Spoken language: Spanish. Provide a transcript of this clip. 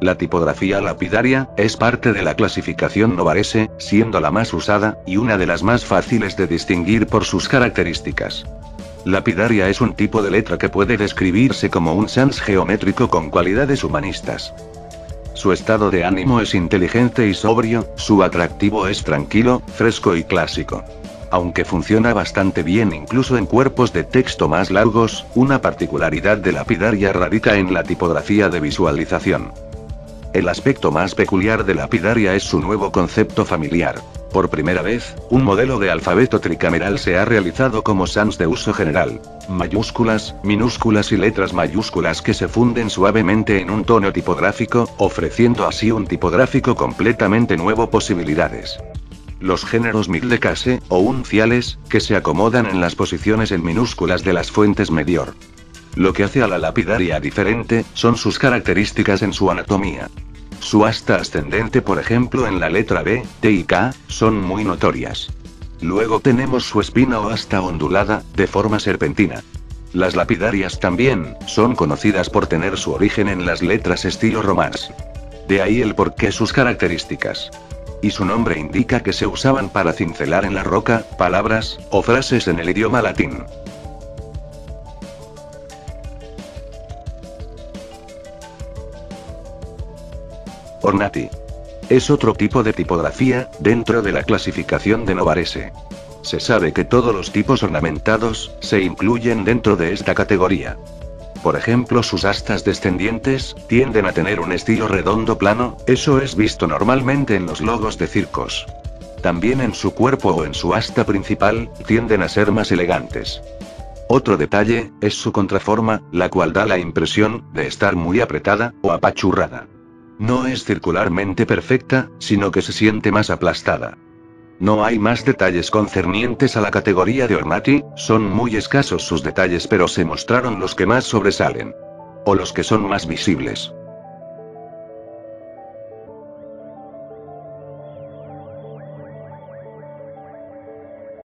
La tipografía lapidaria es parte de la clasificación Novarese, siendo la más usada, y una de las más fáciles de distinguir por sus características. Lapidaria es un tipo de letra que puede describirse como un sans geométrico con cualidades humanistas. Su estado de ánimo es inteligente y sobrio, su atractivo es tranquilo, fresco y clásico. Aunque funciona bastante bien incluso en cuerpos de texto más largos, una particularidad de lapidaria radica en la tipografía de visualización. El aspecto más peculiar de Lapidaria es su nuevo concepto familiar. Por primera vez, un modelo de alfabeto tricameral se ha realizado como sans de uso general. Mayúsculas, minúsculas y letras mayúsculas que se funden suavemente en un tono tipográfico, ofreciendo así un tipográfico completamente nuevo posibilidades. Los géneros case o unciales, que se acomodan en las posiciones en minúsculas de las fuentes Medior. Lo que hace a la lapidaria diferente, son sus características en su anatomía. Su asta ascendente, por ejemplo, en la letra B, T y K, son muy notorias. Luego tenemos su espina o asta ondulada, de forma serpentina. Las lapidarias también, son conocidas por tener su origen en las letras estilo romance. De ahí el porqué sus características. Y su nombre indica que se usaban para cincelar en la roca, palabras, o frases en el idioma latín. Ornati. Es otro tipo de tipografía, dentro de la clasificación de Novarese. Se sabe que todos los tipos ornamentados, se incluyen dentro de esta categoría. Por ejemplo, sus astas descendientes, tienden a tener un estilo redondo plano, eso es visto normalmente en los logos de circos. También en su cuerpo o en su asta principal, tienden a ser más elegantes. Otro detalle, es su contraforma, la cual da la impresión, de estar muy apretada, o apachurrada. No es circularmente perfecta, sino que se siente más aplastada. No hay más detalles concernientes a la categoría de Ornati, son muy escasos sus detalles pero se mostraron los que más sobresalen. O los que son más visibles.